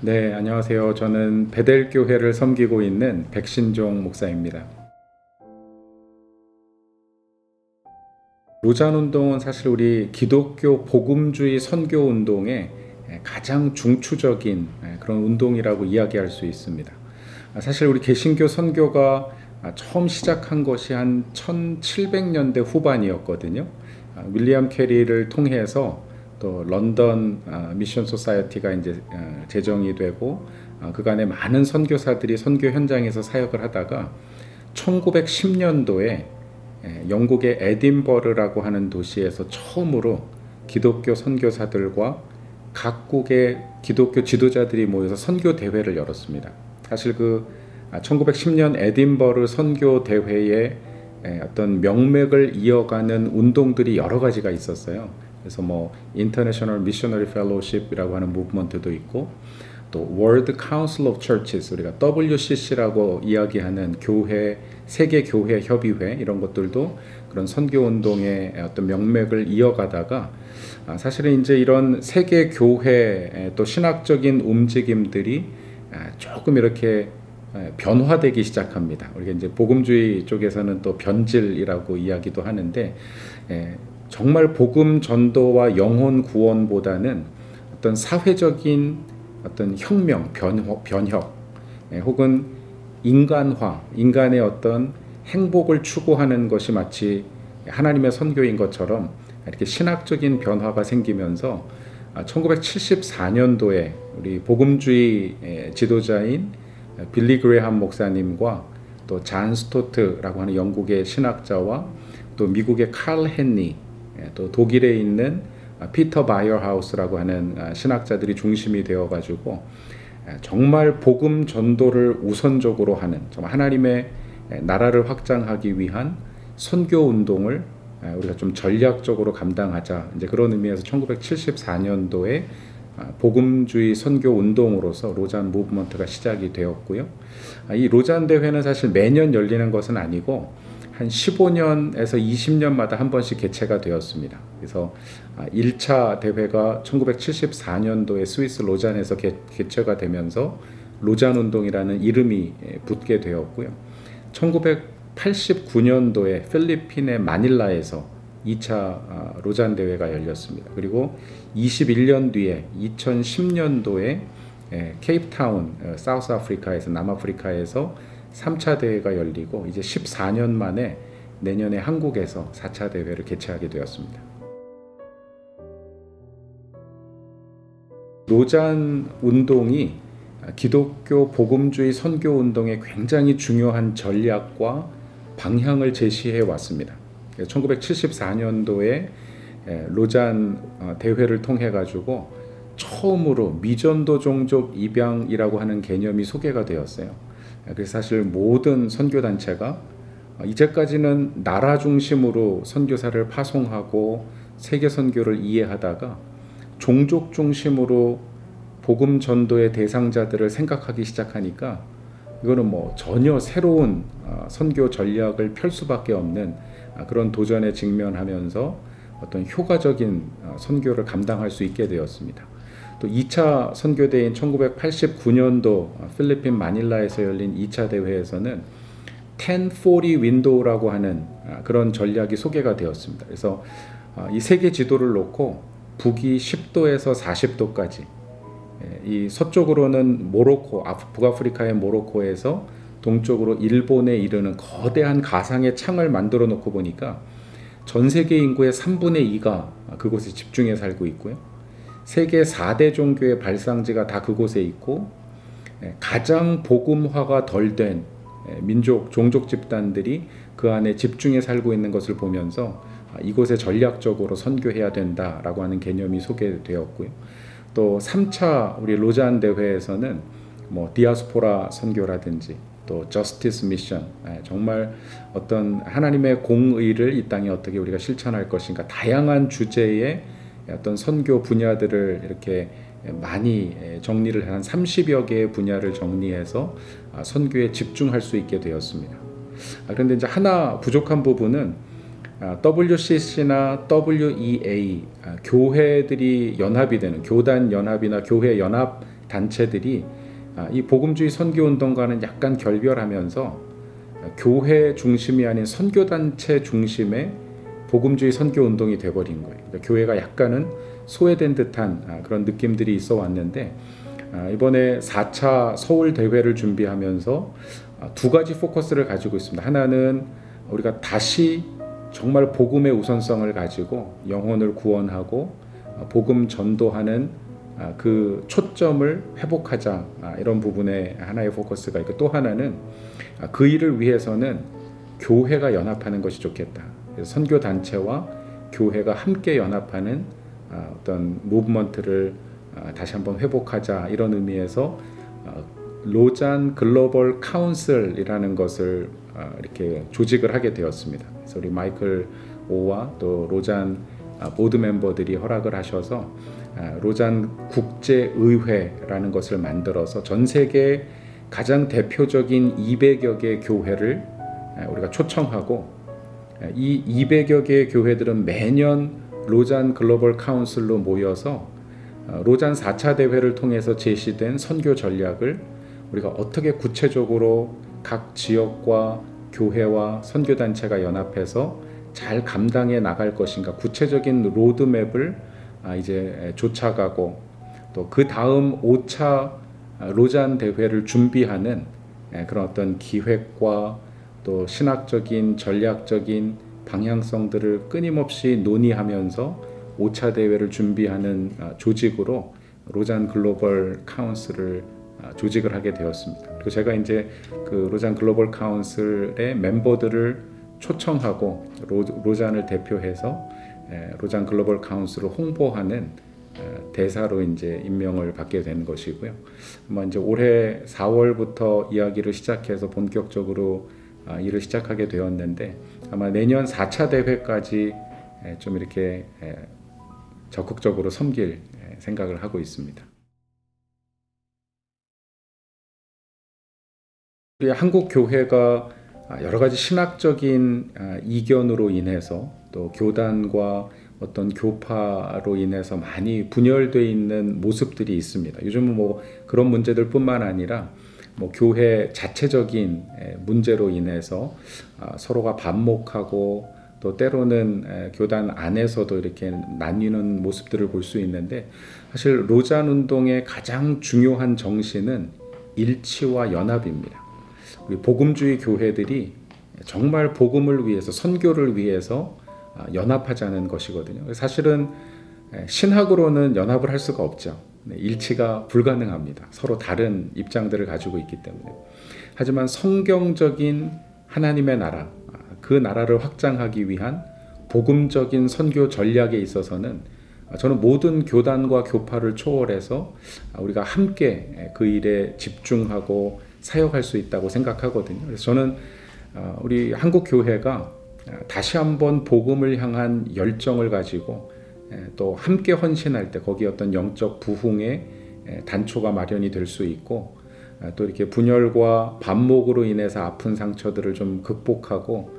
네, 안녕하세요. 저는 베델 교회를 섬기고 있는 백신종 목사입니다. 로잔 운동은 사실 우리 기독교 복음주의 선교 운동의 가장 중추적인 그런 운동이라고 이야기할 수 있습니다. 사실 우리 개신교 선교가 처음 시작한 것이 한 1700년대 후반이었거든요. 윌리엄 캐리를 통해서 또 London Mission Society가 이제 제정이 되고 그간에 많은 선교사들이 선교 현장에서 사역을 하다가 1910년도에 영국의 에딘버러라고 하는 도시에서 처음으로 기독교 선교사들과 각국의 기독교 지도자들이 모여서 선교 대회를 열었습니다. 사실 그 1910년 에딘버러 선교 대회에 어떤 명맥을 이어가는 운동들이 여러 가지가 있었어요. 그래서 뭐 International Missionary Fellowship이라고 하는 movement도 있고 또 World Council of Churches 우리가 WCC라고 이야기하는 교회 세계 교회 협의회 이런 것들도 그런 선교 운동의 어떤 명맥을 이어가다가 아, 사실은 이제 이런 세계 교회 또 신학적인 움직임들이 아, 조금 이렇게 변화되기 시작합니다. 우리가 이제 복음주의 쪽에서는 또 변질이라고 이야기도 하는데 정말 복음 전도와 영혼 구원보다는 어떤 사회적인 어떤 혁명, 변혁, 변혁 혹은 인간화, 인간의 어떤 행복을 추구하는 것이 마치 하나님의 선교인 것처럼 이렇게 신학적인 변화가 생기면서 1974년도에 우리 복음주의 지도자인 빌리 그레함 목사님과 또 잔 스토트라고 하는 영국의 신학자와 또 미국의 칼 헨리 또 독일에 있는 피터 바이어하우스라고 하는 신학자들이 중심이 되어 가지고 정말 복음 전도를 우선적으로 하는 정말 하나님의 나라를 확장하기 위한 선교 운동을 우리가 좀 전략적으로 감당하자. 이제 그런 의미에서 1974년도에 복음주의 선교 운동으로서 로잔 무브먼트가 시작이 되었고요. 이 로잔 대회는 사실 매년 열리는 것은 아니고 한 15년에서 20년마다 한 번씩 개최가 되었습니다. 그래서 1차 대회가 1974년도에 스위스 로잔에서 개, 개최가 되면서 로잔 운동이라는 이름이 붙게 되었고요. 1989년도에 필리핀의 마닐라에서 2차 아, 로잔 대회가 열렸습니다. 그리고 21년 뒤에 2010년도에 케이프타운 어, 사우스 아프리카에서 남아프리카에서 3차 대회가 열리고 이제 14년 만에 내년에 한국에서 4차 대회를 개최하게 되었습니다. 로잔 운동이 기독교 복음주의 선교 운동의 굉장히 중요한 전략과 방향을 제시해 왔습니다. 1974년도에 로잔 어, 대회를 통해 가지고 처음으로 미전도 종족 입양이라고 하는 개념이 소개가 되었어요. 그래서 사실 모든 선교 단체가 어, 이제까지는 나라 중심으로 선교사를 파송하고 세계 선교를 이해하다가 종족 중심으로 복음 전도의 대상자들을 생각하기 시작하니까 이거는 뭐 전혀 새로운 어, 선교 전략을 펼 수밖에 없는 아, 그런 도전에 직면하면서 어떤 효과적인 어, 선교를 감당할 수 있게 되었습니다. 또 2차 선교대인 1989년도 필리핀 마닐라에서 열린 2차 대회에서는 1040 윈도우라고 하는 아, 그런 전략이 소개가 되었습니다. 그래서 아, 이 세계 지도를 놓고 북이 10도에서 40도까지 예, 이 서쪽으로는 모로코, 북아프리카의 모로코에서 동쪽으로 일본에 이르는 거대한 가상의 창을 만들어 놓고 보니까 전 세계 인구의 3분의 2가 그곳에 집중해 살고 있고요. 세계 4대 종교의 발상지가 다 그곳에 있고 예, 가장 복음화가 덜된 예, 민족 종족 집단들이 그 안에 집중해 살고 있는 것을 보면서 아, 이곳에 전략적으로 선교해야 된다라고 하는 개념이 소개되었고요. 또 3차 우리 로잔 대회에서는 뭐 디아스포라 선교라든지 또 저스티스 미션 정말 어떤 하나님의 공의를 이 땅에 어떻게 우리가 실천할 것인가 다양한 주제의 어떤 선교 분야들을 이렇게 많이 정리를 한 30여 개의 분야를 정리해서 아, 선교에 집중할 수 있게 되었습니다. 아, 그런데 이제 하나 부족한 부분은 아, WCC나 WEA 아, 교회들이 연합이 되는 교단 연합이나 교회 연합 단체들이 아, 이 복음주의 선교 운동과는 약간 결별하면서 교회 중심이 아닌 선교 단체 중심의 복음주의 선교 운동이 돼버린 거예요. 그러니까 교회가 약간은 소외된 듯한 그런 느낌들이 있어 왔는데 이번에 4차 서울 대회를 준비하면서 두 가지 포커스를 가지고 있습니다. 하나는 우리가 다시 정말 복음의 우선성을 가지고 영혼을 구원하고 어, 복음 전도하는 아, 그 초점을 회복하자 아, 이런 부분에 하나의 포커스가 있고 또 하나는 아, 그 일을 위해서는 교회가 연합하는 것이 좋겠다. 선교 단체와 교회가 함께 연합하는 어떤 무브먼트를 다시 한번 회복하자 이런 의미에서 로잔 글로벌 카운슬이라는 것을 이렇게 조직을 하게 되었습니다. 그래서 우리 마이클 오와 또 로잔 아, 보드 멤버들이 허락을 하셔서 아, 로잔 국제의회라는 것을 만들어서 전 세계 가장 대표적인 200여 개 교회를 아, 우리가 초청하고 이 200여 개의 교회들은 매년 로잔 Global Council로 모여서 로잔 4차 대회를 통해서 제시된 선교 전략을 우리가 어떻게 구체적으로 각 지역과 교회와 선교단체가 연합해서 잘 감당해 나갈 것인가 구체적인 로드맵을 아, 이제 쫓아가고 또 그 다음 5차 로잔 대회를 준비하는 그런 어떤 기획과 또 신학적인 전략적인 방향성들을 끊임없이 논의하면서 5차 대회를 준비하는 아, 조직으로 로잔 글로벌 아, 조직을 하게 되었습니다. 그리고 제가 이제 그 로잔 글로벌 카운슬의 멤버들을 초청하고 로, 잔을 대표해서 로잔 글로벌 카운슬을 홍보하는 대사로 이제 임명을 받게 된 것이고요. 아마 이제 올해 4월부터 이야기를 시작해서 본격적으로 아, 일을 시작하게 되었는데 아마 내년 4차 대회까지 좀 이렇게 적극적으로 섬길 생각을 하고 있습니다. 우리 한국 교회가 여러 가지 신학적인 아, 이견으로 인해서 또 교단과 어떤 교파로 인해서 많이 분열되어 있는 모습들이 있습니다. 요즘은 뭐 그런 문제들뿐만 아니라 뭐 교회 자체적인 문제로 인해서 아, 서로가 반목하고 또 때로는 교단 안에서도 이렇게 나뉘는 모습들을 볼 수 있는데 사실 로잔 운동의 가장 중요한 정신은 일치와 연합입니다. 우리 복음주의 교회들이 정말 복음을 위해서 선교를 위해서 아, 연합하자는 것이거든요. 사실은 신학으로는 연합을 할 수가 없죠. 네, 일치가 불가능합니다. 서로 다른 입장들을 가지고 있기 때문에. 하지만 성경적인 하나님의 나라, 아, 그 나라를 확장하기 위한 복음적인 선교 전략에 있어서는 아, 저는 모든 교단과 교파를 초월해서 우리가 함께 그 일에 집중하고 사역할 수 있다고 생각하거든요. 그래서 저는 어, 우리 한국 교회가 다시 한번 복음을 향한 열정을 가지고 또 함께 헌신할 때 거기 어떤 영적 부흥의 단초가 마련이 될 수 있고 또 이렇게 분열과 반목으로 인해서 아픈 상처들을 좀 극복하고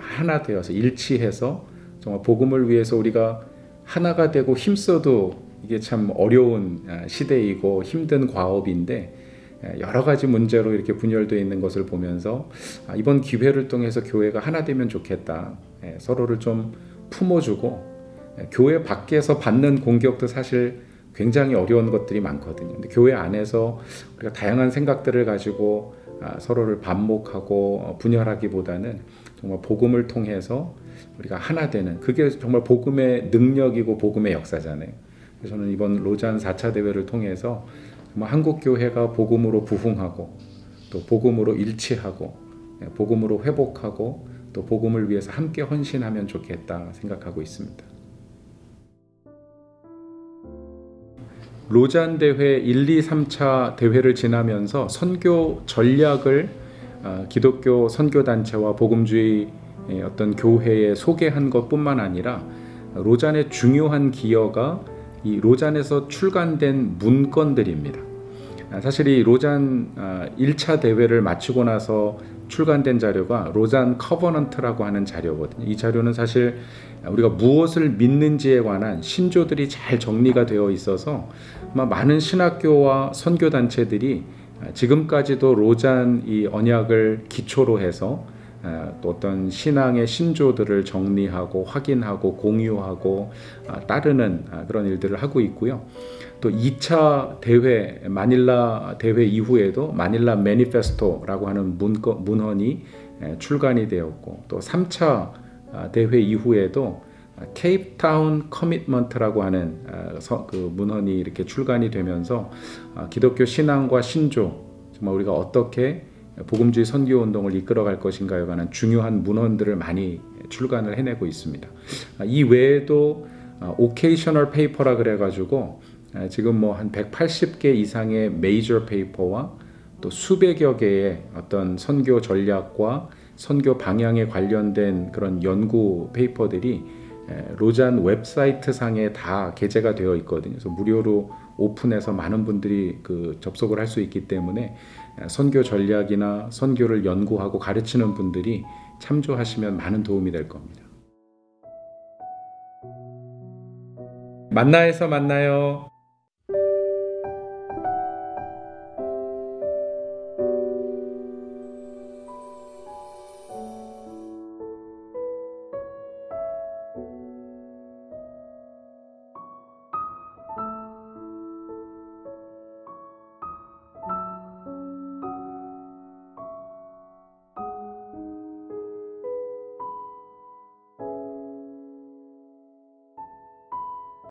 하나 되어서 일치해서 정말 복음을 위해서 우리가 하나가 되고 힘써도 이게 참 어려운 아, 시대이고 힘든 과업인데 예, 여러 가지 문제로 이렇게 분열되어 있는 것을 보면서 아, 이번 기회를 통해서 교회가 하나 되면 좋겠다. 예, 서로를 좀 품어주고 예, 교회 밖에서 받는 공격도 사실 굉장히 어려운 것들이 많거든요. 근데 교회 안에서 우리가 다양한 생각들을 가지고 아, 서로를 반목하고 어, 분열하기보다는 정말 복음을 통해서 우리가 하나 되는 그게 정말 복음의 능력이고 복음의 역사잖아요. 저는 이번 로잔 4차 대회를 통해서 한국 교회가 복음으로 부흥하고 또 복음으로 일치하고 예, 복음으로 회복하고 또 복음을 위해서 함께 헌신하면 좋겠다 생각하고 있습니다. 로잔 대회 1, 2, 3차 대회를 지나면서 선교 전략을 아, 기독교 선교 단체와 복음주의 예, 어떤 교회에 소개한 것뿐만 아니라 로잔의 중요한 기여가 이 로잔에서 출간된 문건들입니다. 아, 사실 이 로잔 1차 아, 대회를 마치고 나서 출간된 자료가 로잔 Covenant라고 하는 자료거든요. 이 자료는 사실 우리가 무엇을 믿는지에 관한 신조들이 잘 정리가 되어 있어서 많은 신학교와 선교 단체들이 지금까지도 로잔 이 언약을 기초로 해서 아, 또 어떤 신앙의 신조들을 정리하고 확인하고 공유하고 아, 따르는 아, 그런 일들을 하고 있고요. 또 2차 대회 마닐라 대회 이후에도 마닐라 매니페스토라고 하는 문헌이 출간이 되었고 또 3차 대회 이후에도 케이프타운 Commitment라고 하는 그 문헌이 이렇게 출간이 되면서 기독교 신앙과 신조 정말 우리가 어떻게 복음주의 선교 운동을 이끌어갈 것인가에 관한 중요한 문헌들을 많이 출간을 해내고 있습니다. 이 외에도 Occasional Paper라 그래가지고 지금 뭐 한 180개 이상의 major paper와 또 수백여 개의 어떤 선교 전략과 선교 방향에 관련된 그런 연구 페이퍼들이 로잔 웹사이트 상에 다 게재가 되어 있거든요. 그래서 무료로 오픈해서 많은 분들이 그 접속을 할 수 있기 때문에 선교 전략이나 선교를 연구하고 가르치는 분들이 참조하시면 많은 도움이 될 겁니다. 만나에서 만나요.